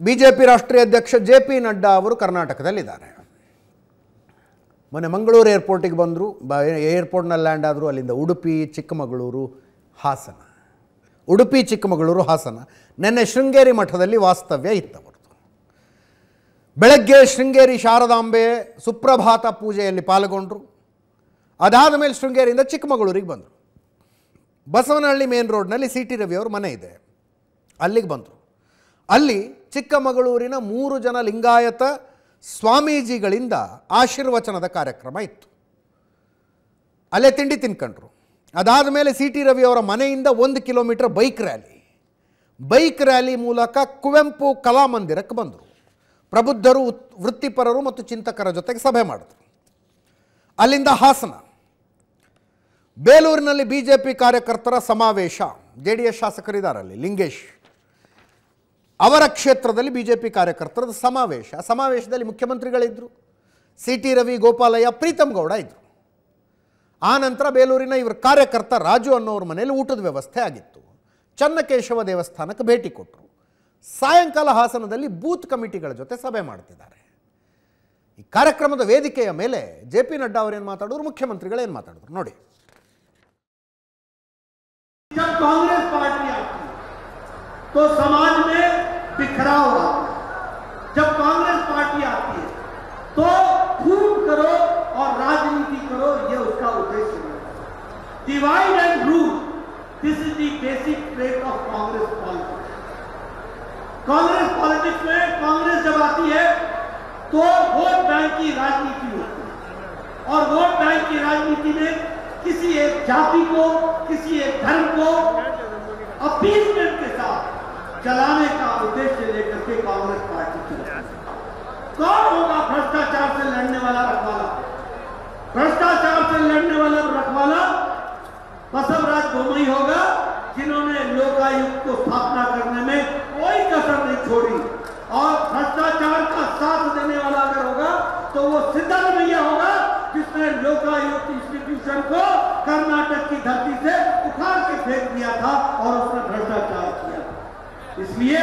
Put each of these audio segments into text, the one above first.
B J P ರಾಷ್ಟ್ರೀಯ ಅಧ್ಯಕ್ಷ J P Nadda ಅವರು ಕರ್ನಾಟಕದಲ್ಲಿದ್ದಾರೆ. ಮೊನ್ನೆ ಮಂಗಳೂರು ಏರ್ಪೋರ್ಟಿಗೆ ಬಂದರು, ಬ, ಏರ್ಪೋರ್ಟ್ನಲ್ಲಿ ಲ್ಯಾಂಡ್ ಆದರೂ ಅಲ್ಲಿಂದ ಉಡುಪಿ, ಚಿಕ್ಕಮಗಳೂರು, ಹಾಸನ. ಉಡುಪಿ, ಚಿಕ್ಕಮಗಳೂರು, ಹಾಸನ. ನಿನ್ನೆ ಶೃಂಗೇರಿ ಮಠದಲ್ಲಿ ವಾಸ್ತವ್ಯ ಇತ್ತವರದು ಬೆಳಗ್ಗೆ ಶೃಂಗೇರಿ ಶಾರದಾಂಬೆ ಸುಪ್ರಭಾತ ಪೂಜೆಯಲ್ಲಿ ಪಾಲ್ಗೊಂಡರು. ಅದಾದ ಮೇಲೆ ಶೃಂಗೇರಿಯಿಂದ ಚಿಕ್ಕಮಗಳೂರಿಗೆ ಬಂದರು. ಬಸವನಹಳ್ಳಿ ಮೇನ್ ರೋಡ್ನಲ್ಲಿ ಸಿ ಟಿ ರವಿ ಮನೆ ಇದೆ. ಅಲ್ಲಿಗೆ ಬಂದರು. ಅಲ್ಲಿ ಚಿಕ್ಕಮಗಳೂರಿನ ಮೂರು ಜನ ಲಿಂಗಾಯತ ಸ್ವಾಮೀಜಿಗಳಿಂದ ಆಶೀರ್ವಚನದ ಕಾರ್ಯಕ್ರಮ ಇತ್ತು. ಅಲ್ಲೇ ತಿಂಡಿ ತಿನ್ಕೊಂಡ್ರು. ಅದಾದ ಮೇಲೆ ಸಿ ಟಿ ರವಿ ಅವರ ಮನೆಯಿಂದ ಒಂದು kilometre bike rally. Bike rally ಮೂಲಕ ಕುವೆಂಪು ಕಲಾಮಂದಿರಕ್ಕೆ ಬಂದರು. ಪ್ರಬುದ್ಧರು ವೃತ್ತಿಪರರು ಮತ್ತು ಚಿಂತಕರ ಜೊತೆಗೆ ಸಭೆ ಮಾಡಿದ್ರು. ಅಲ್ಲಿಂದ ಹಾಸನ. ಬೇಲೂರಿನಲ್ಲಿ ಬಿ ಜೆ ಪಿ ಕಾರ್ಯಕರ್ತರ ಸಮಾವೇಶ. ಜೆ ಡಿ ಎಸ್ ಶಾಸಕರಿದ್ದಾರಲ್ಲಿ ಲಿಂಗೇಶ್. ಅವರ ಕ್ಷೇತ್ರದಲ್ಲಿ ಬಿ ಜೆ ಪಿ ಕಾರ್ಯಕರ್ತರ ಸಮಾವೇಶ ಆ ಸಮಾವೇಶದಲ್ಲಿ ಮುಖ್ಯಮಂತ್ರಿಗಳಿದ್ದರು ಸಿ ಟಿ ರವಿ ಗೋಪಾಲಯ್ಯ ಪ್ರೀತಮ್ ಗೌಡ ಇದ್ದರು ಆ ನಂತರ ಬೇಲೂರಿನ ಇವರ ಕಾರ್ಯಕರ್ತ ರಾಜು ಅನ್ನೋರ ಮನೆಯಲ್ಲಿ ಊಟದ ವ್ಯವಸ್ಥೆ ಆಗಿತ್ತು ಚನ್ನಕೇಶವ ದೇವಸ್ಥಾನಕ್ಕೆ ಭೇಟಿ ಕೊಟ್ಟರು ಸಾಯಂಕಾಲ ಹಾಸನದಲ್ಲಿ ಬೂತ್ ಕಮಿಟಿಗಳ ಜೊತೆ ಸಭೆ ಮಾಡ್ತಿದ್ದಾರೆ ಈ ಕಾರ್ಯಕ್ರಮದ ವೇದಿಕೆಯ ಮೇಲೆ ಜೆ ಪಿ ನಡ್ಡಾ ಅವರೇನು ಮಾತಾಡಿದ್ರು ಮುಖ್ಯಮಂತ್ರಿಗಳೇನು ಮಾತಾಡಿದ್ರು ನೋಡಿ जब कांग्रेस पार्टी आती है तो समाज में बिखराव आता है जब कांग्रेस पार्टी आती है तो खून करो और राजनीति करो, ये उसका उद्देश्य है। Divide and rule this is the basic trait of Congress politics Congress politics में कांग्रेस जब आती है तो वोट बैंक की राजनीति होती है। और वोट बैंक की राजनीति में किसी एक जाति को, किसी एक धर्म को अपीलमेंट के साथ चलाने का उद्देश्य के कांग्रेस पार्टी है कौन होगा भ्रष्टाचार से लड़ने वाला रखवाला? भ्रष्टाचार से लड़ने वाला रखवाला बसवराज बोमई होगा, जिन्होंने लोकायुक्त को स्थापना करने में कोई कसर नहीं छोड़ी। और भ्रष्टाचार का साथ देने वाला अगर होगा तो वो सिद्धरामैया होगा, जिसने लोकायुक्त इंस्टीट्यूशन को कर्नाटक की धरती से उखाड़ के फेंक दिया था और उसने भ्रष्टाचार किया। इसलिए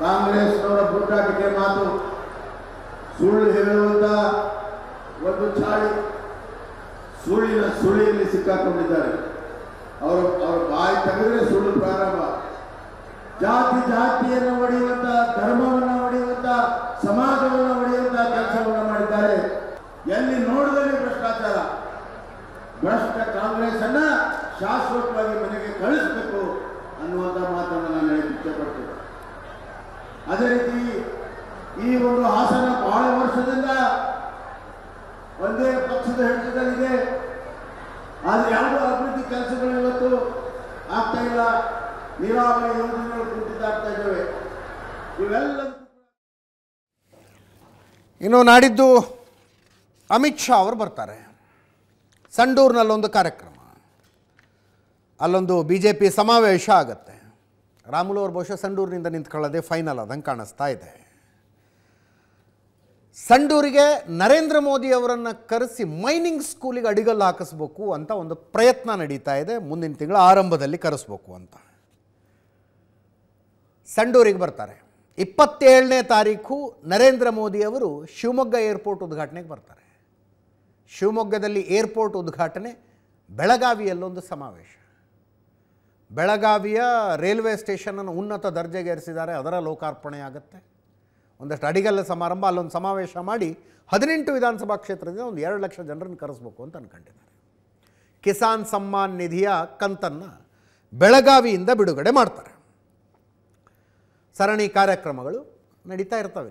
ಕಾಂಗ್ರೆಸ್ನವರ ಬುಟ್ಟಾಟಿಕೆ ಮಾತು ಸುಳ್ಳು ಹೇಳುವಂತ ಒಂದು ಚಾಳಿ ಸುಳ್ಳಿನ ಸುಳಿಯಲ್ಲಿ ಸಿಕ್ಕಾಕೊಂಡಿದ್ದಾರೆ. ಅವರು ಅವ್ರ ಬಾಯಿ ತೆಗೆದ್ರೆ ಸುಳ್ಳು ಪ್ರಾರಂಭ. ಜಾತಿ ಜಾತಿಯನ್ನು ಒಡೆಯುವಂತ, ಧರ್ಮವನ್ನು ಒಡೆಯುವಂತ, ಸಮಾಜವನ್ನು ಒಡೆಯುವಂತ ಕೆಲಸವನ್ನು ಮಾಡಿದ್ದಾರೆ. ಎಲ್ಲಿ ನೋಡಿದಲ್ಲಿ ಭ್ರಷ್ಟಾಚಾರ? ಭ್ರಷ್ಟ ಕಾಂಗ್ರೆಸ್ ಅನ್ನ ಶಾಶ್ವತವಾಗಿ ಮನೆಗೆ ಕಳಿಸಬೇಕು ಅನ್ನುವಂಥ ಮಾತನ್ನು ನಾನು ಹೇಳಿ ಇಷ್ಟಪಡ್ತೇನೆ. ಅದೇ ರೀತಿ ಈ ಒಂದು ಹಾಸನ ಬಹಳ ವರ್ಷದಿಂದ ಒಂದೇ ಪಕ್ಷದ ಹಿಡಿತದಲ್ಲಿದೆ ಆದರೆ ಯಾವುದೋ ಅಭಿವೃದ್ಧಿ ಕೆಲಸಗಳು ಇವತ್ತು ಆಗ್ತಾ ಇಲ್ಲ. ನೀರಾವರಿ ಯೋಜನೆಗಳು ಕುಂಠಿತಾಗ್ತಾ ಇದ್ದಾವೆ. ಇವೆಲ್ಲ ಇನ್ನು ನಾಡಿದ್ದು ಅಮಿತ್ ಶಾ ಅವರು ಬರ್ತಾರೆ. ಸಂಡೂರ್ನಲ್ಲೊಂದು ಕಾರ್ಯಕ್ರಮ. ಅಲ್ಲೊಂದು ಬಿ ಜೆ ಪಿ ಸಮಾವೇಶ ಆಗತ್ತೆ. ರಾಮುಲು ಅವರು ಬಹುಶಃ ಸಂಡೂರಿನಿಂದ ನಿಂತ್ಕೊಳ್ಳೋದೇ ಫೈನಲ್ ಆದಂಗೆ ಕಾಣಿಸ್ತಾ ಇದೆ. ಸಂಡೂರಿಗೆ ನರೇಂದ್ರ ಮೋದಿ ಅವರನ್ನು ಕರೆಸಿ ಮೈನಿಂಗ್ ಸ್ಕೂಲಿಗೆ ಅಡಿಗಲ್ಲು ಹಾಕಿಸ್ಬೇಕು ಅಂತ ಒಂದು ಪ್ರಯತ್ನ ನಡೀತಾ ಇದೆ. ಮುಂದಿನ ತಿಂಗಳ ಆರಂಭದಲ್ಲಿ ಕರೆಸ್ಬೇಕು ಅಂತ. ಸಂಡೂರಿಗೆ ಬರ್ತಾರೆ. ಇಪ್ಪತ್ತೇಳನೇ ತಾರೀಕು ನರೇಂದ್ರ ಮೋದಿ ಅವರು ಶಿವಮೊಗ್ಗ ಏರ್ಪೋರ್ಟ್ ಉದ್ಘಾಟನೆಗೆ ಬರ್ತಾರೆ. ಶಿವಮೊಗ್ಗದಲ್ಲಿ ಏರ್ಪೋರ್ಟ್ ಉದ್ಘಾಟನೆ ಬೆಳಗಾವಿಯಲ್ಲೊಂದು ಸಮಾವೇಶ. ಬೆಳಗಾವಿಯ ರೈಲ್ವೆ ಸ್ಟೇಷನನ್ನು ಉನ್ನತ ದರ್ಜೆಗೇರಿಸಿದ್ದಾರೆ ಅದರ ಲೋಕಾರ್ಪಣೆ ಆಗುತ್ತೆ ಒಂದಷ್ಟು ಅಡಿಗಲ್ಲ ಸಮಾರಂಭ, ಅಲ್ಲೊಂದು ಸಮಾವೇಶ ಮಾಡಿ ಹದಿನೆಂಟು ವಿಧಾನಸಭಾ ಕ್ಷೇತ್ರದಿಂದ ಒಂದು ಎರಡು ಲಕ್ಷ ಜನರನ್ನು ಕರೆಸಬೇಕು ಅಂತ ಅಂದ್ಕೊಂಡಿದ್ದಾರೆ ಕಿಸಾನ್ ಸಮ್ಮಾನ್ ನಿಧಿಯ ಕಂತನ್ನು ಬೆಳಗಾವಿಯಿಂದ ಬಿಡುಗಡೆ ಮಾಡ್ತಾರೆ. ಸರಣಿ ಕಾರ್ಯಕ್ರಮಗಳು ನಡೀತಾ ಇರ್ತವೆ